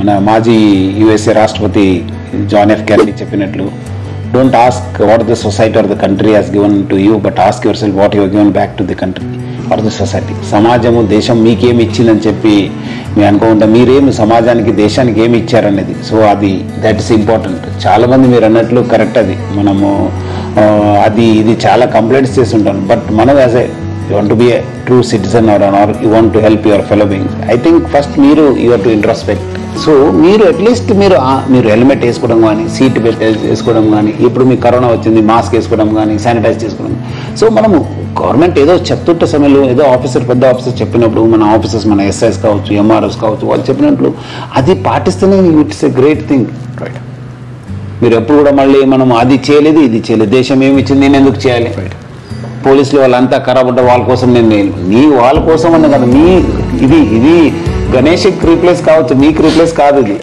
మన మాజీ యుఎస్ఏ రాష్ట్రపతి జాన్ ఎఫ్ కెనడీ చెప్పినట్లు don't ask what the society or the country has given to you but ask yourself what your given back to the country or the society సమాజము దేశం మీకేమి ఇచ్చిందని చెప్పి మీ అనుకోకుండా మీరేమి సమాజానికి దేశానికి ఏమి ఇచ్చారనేది? సో అది దట్ ఇస్ ఇంపార్టెంట్ చాలామంది మీరు అన్నట్లు కరెక్ట్ అది. మనము అది ఇది చాలా కంప్లైంట్స్ చేసి ఉంటాను బట్ మనం as a you want be true citizen or or you want to help your fellow beings I think first మీరు యువర్ టు ఇంట్రాస్పెక్ట్ సో మీరు అట్లీస్ట్ మీరు మీరు హెల్మెట్ వేసుకోవడం కానీ సీట్ బెల్ట్ వేసుకోవడం కానీ ఇప్పుడు మీకు కరోనా వచ్చింది మాస్క్ వేసుకోవడం కానీ శానిటైజ్ చేసుకోవడం సో మనము గవర్నమెంట్ ఏదో చెప్తుంటే సమయంలో ఏదో ఆఫీసర్ పెద్ద ఆఫీసర్ చెప్పినప్పుడు మన ఆఫీసర్స్ మన ఎస్ఐస్ కావచ్చు ఎంఆర్ఎస్ కావచ్చు వాళ్ళు చెప్పినట్లు అది పాటిస్తేనే it's a great thing right మీరు ఎప్పుడు కూడా మళ్ళీ మనం అది చేయలేదు ఇది చేయలేదు. దేశం ఏమి ఇచ్చింది నేను ఎందుకు చేయాలి? పోలీసులు వాళ్ళంతా ఖరాబ్ ఉంటే వాళ్ళ కోసం నేను నేను నీ వాళ్ళ కోసం అన్న కదా మీ ఇది ఇది గణేష్కి రీప్లేస్ కావచ్చు మీకు రీప్లేస్ కాదు ఇది.